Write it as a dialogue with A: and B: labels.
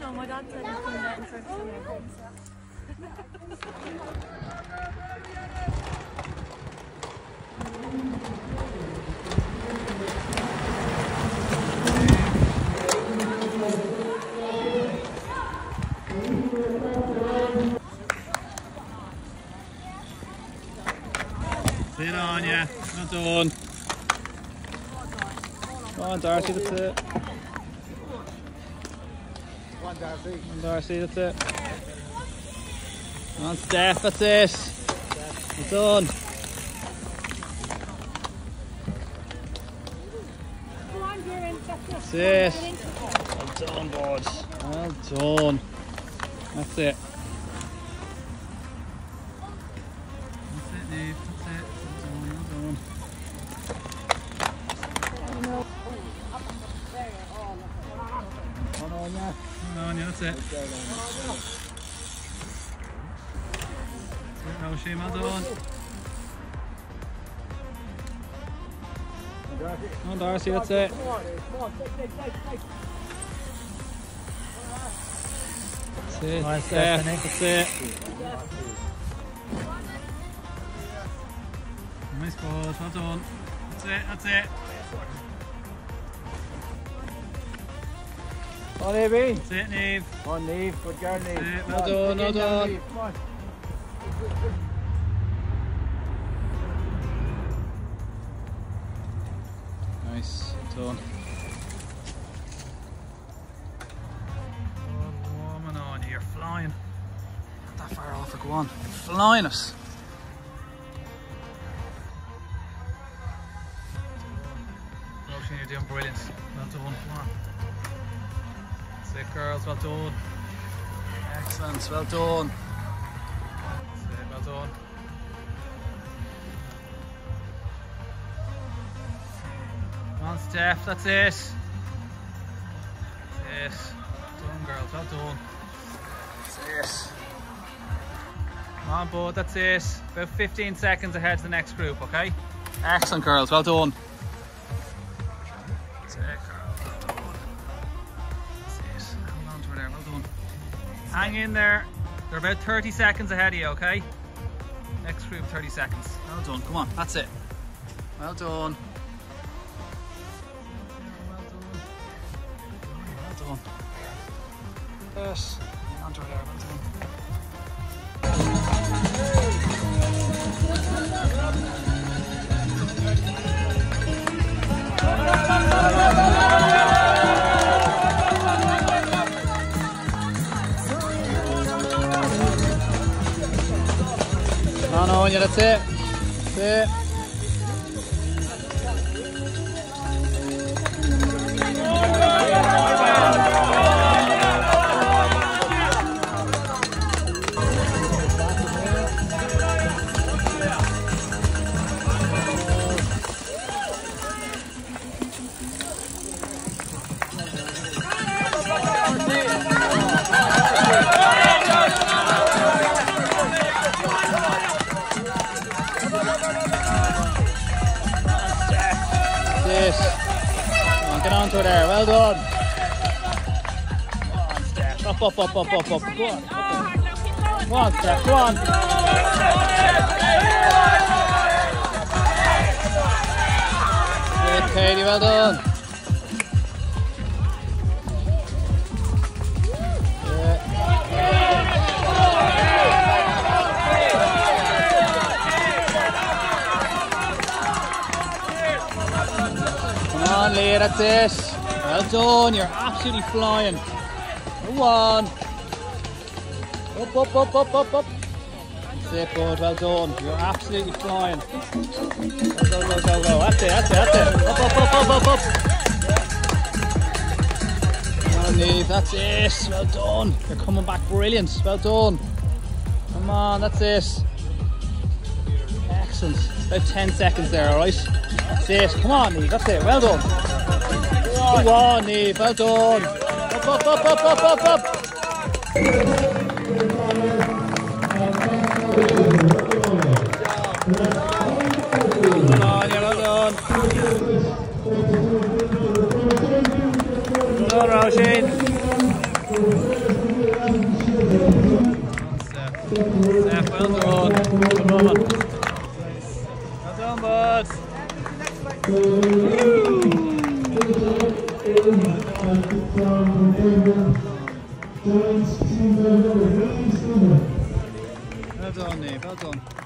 A: No, my dad said he's coming out in first and
B: Sit on, yeah. Well done. Come on, Darcy, that's it. Come on, Darcy, that's it. Come on, Steph, that's it. Well done. That's it. Well done, boys. Well done. That's it. That's it, Niamh. That's it. Well done, well done. Hold on, yeah. Hold on, yeah, that's it. That's it, Roisin, well done. Come on, Darcy, that's it. That's it.
C: Nice,
B: Steph,
C: Stephanie.
B: that's it. Nice balls, well
C: On Evie.
B: That's it, Niamh.
C: On Niamh. Good girl, Niamh.
B: Yeah,
C: Come
B: well
C: on,
B: done, well done.
C: Come on.
B: Nice, done. Oh, woman on, you're flying. Not that far off, go on. You're flying us. Roisin, you're doing brilliant. Well done, come on. That's it, girls, well done. Excellent, well done. That's it, well done. Come on, Steph, that's it. That's it. Well done, girls, well done. That's it. Come on, bud, that's it. About 15 seconds ahead to the next group, okay? Excellent, girls, well done. That's it, girls, Hang in there. They're about 30 seconds ahead of you, okay? Next group, 30 seconds. Well done, come on, that's it. Well done. Well done. Yes. No, no, yeah, that's it. Get on to her there. Well done. Come on, Steph. Up, up, up, up, up, up. Go on. Up. Come on, Steph. Go on. Good, Katie. Well done. Come Leah, that's it. Well done, you're absolutely flying. Go on. Up, up, up, up, up, up. That's it, bud, well done. You're absolutely flying. Go, go, go, go, go. That's it, that's it, that's it. Up, up, up, up, up, up. Come on, Niamh, that's it. Well done. You're coming back brilliant. Well done. Come on, that's it. Excellent. About 10 seconds there, alright? That's it. Come on, Niamh. That's it. Well done. Come on, Niamh. Well done. Up, up, up, up, up, up, up. Well on, yeah, well done. Well done, Roisin. Step, well done. Come on. Well done, Nate. Well done.